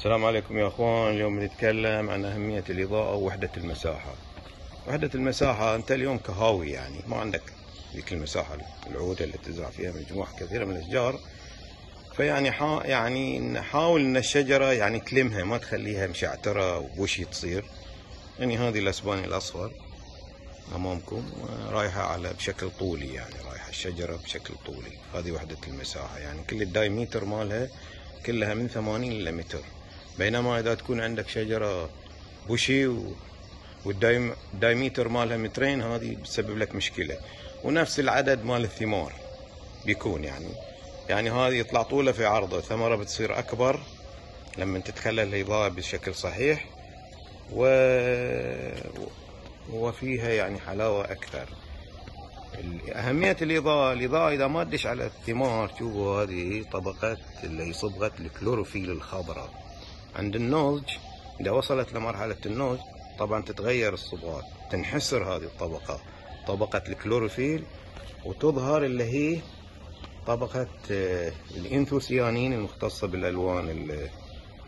السلام عليكم يا أخوان. اليوم نتكلم عن أهمية الإضاءة ووحدة المساحة. وحدة المساحة أنت اليوم كهاوي يعني ما عندك ذيك المساحة العودة اللي تزرع فيها مجموعة كثيرة من الأشجار. فيعني حا يعني نحاول إن الشجرة يعني تلمها ما تخليها مشعترة وبوشي تصير. يعني هذه الاسباني الاصفر أمامكم رايحة على بشكل طولي يعني رايحة الشجرة بشكل طولي. هذه وحدة المساحة يعني كل الدايمتر مالها كلها من 80 إلى متر بينما إذا تكون عندك شجرة بوشي والدايمتر مالها مترين هذه بتسبب لك مشكلة. ونفس العدد مال الثمار بيكون يعني. يعني هذه يطلع طوله في عرضه ثمره بتصير أكبر لما تتخلى الإضاءة بشكل صحيح و... وفيها يعني حلاوة أكثر. أهمية الإضاءة الإضاءة إذا ما تدش على الثمار شوفوا هذه طبقة اللي صبغة الكلوروفيل الخضراء. عند النضج إذا وصلت لمرحلة النضج طبعا تتغير الصبغات تنحسر هذه الطبقة طبقة الكلوروفيل وتظهر اللي هي طبقة آه، الانثوسيانين المختصة بالألوان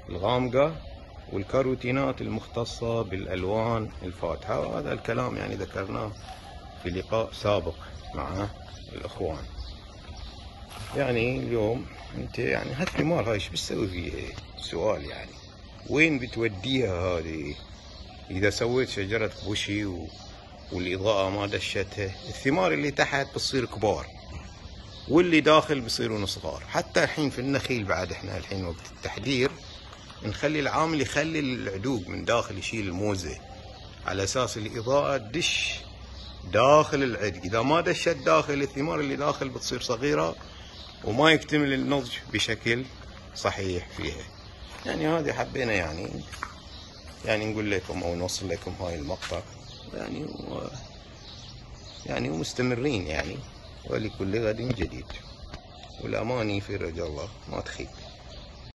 الغامقة والكاروتينات المختصة بالألوان الفاتحة وهذا الكلام يعني ذكرناه في لقاء سابق مع الأخوان. يعني اليوم أنت يعني هالثمار هاي إيش بتسوي فيها سؤال يعني. وين بتوديها هذه؟ إذا سويت شجرة بوشي و... والإضاءة ما دشتها الثمار اللي تحت بتصير كبار واللي داخل بيصيرون صغار. حتى الحين في النخيل بعد إحنا الحين وقت التحذير نخلي العامل يخلي العدوق من داخل يشيل الموزة. على أساس الإضاءة تدش داخل العدق. إذا ما دشت داخل الثمار اللي داخل بتصير صغيرة وما يكتمل النضج بشكل صحيح فيها. يعني هذه حبينا يعني يعني نقول لكم أو نوصل لكم هاي المقطع. يعني و يعني ومستمرين يعني ولكل غد جديد. والأماني في رجال الله ما تخيب.